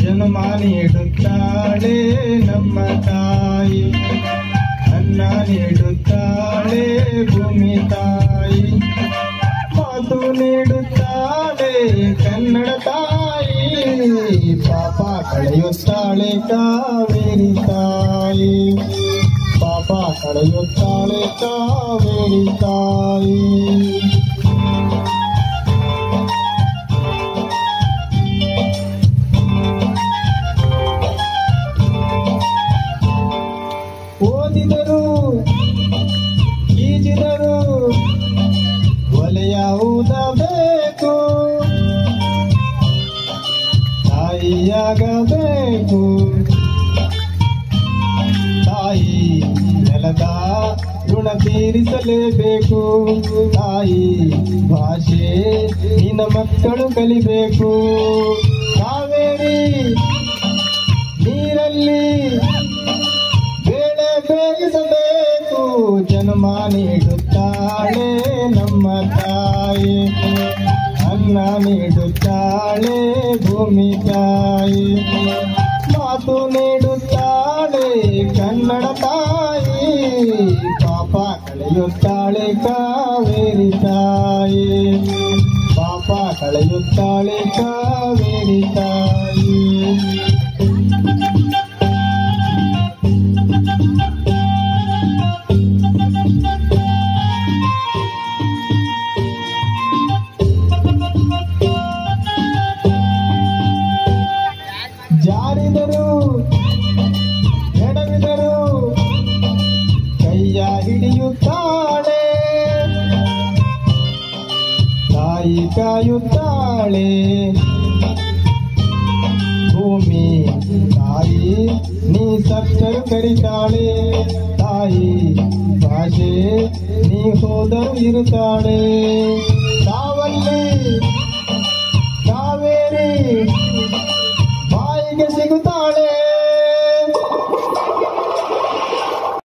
ಜನ್ಮ ನೀಡುತ್ತಾಳೆ ನಮ್ಮ ತಾಯಿ ಅನ್ನ ನೀಡುತ್ತಾಳೆ ಭೂಮಿ ತಾಯಿ ಮಾತು ನೀಡುತ್ತಾಳೆ ಕನ್ನಡ ತಾಯಿ ಪಾಪ ಕಳೆಯುತ್ತಾಳೆ ಕಾವೇರಿ ತಾಯಿ ಪಾಪ ಕಳೆಯುತ್ತಾಳೆ ಕಾವೇರಿ ತಾಯಿ ಓದಿದರು. ಈಜಿದರು. ಒಲೆಯಾವುದಬೇಕು ತಾಯಿಯಾಗಬೇಕು. ತಾಯಿ ನೆಲದ ಋಣ ತೀರಿಸಲೇಬೇಕು. ತಾಯಿ ಭಾಷೆ ನಿನ್ನ ಮಕ್ಕಳು ಕಲಿಬೇಕು. ಕಾವೇರಿ ಬೇಯಿಸಬೇಕು ಜನ್ಮ ನೀಡುತ್ತಾಳೆ ನಮ್ಮ ತಾಯಿ ಅನ್ನ ನೀಡುತ್ತಾಳೆ ಭೂಮಿ ತಾಯಿ ಮಾತು ನೀಡುತ್ತಾಳೆ ಕನ್ನಡ ತಾಯಿ ಪಾಪ ಕಳೆಯುತ್ತಾಳೆ ಕಾವೇರಿ ತಾಯಿ ಪಾಪ ಕಳೆಯುತ್ತಾಳೆ ಕಾವೇರಿ ತಾಯಿ ಜಾರಿದರು ಎಡವಿದರು, ಕೈಯ ಹಿಡಿಯುತ್ತಾಳೆ. ತಾಯಿ ಕಾಯುತ್ತಾಳೆ. ಭೂಮಿ, ತಾಯಿ, ನೀ ಸತ್ತರು ಕರಿತಾಳೆ. ತಾಯಿ, ಭಾಷೆ, ನೀ ಹೋದರು ಇರುತ್ತಾಳೆ.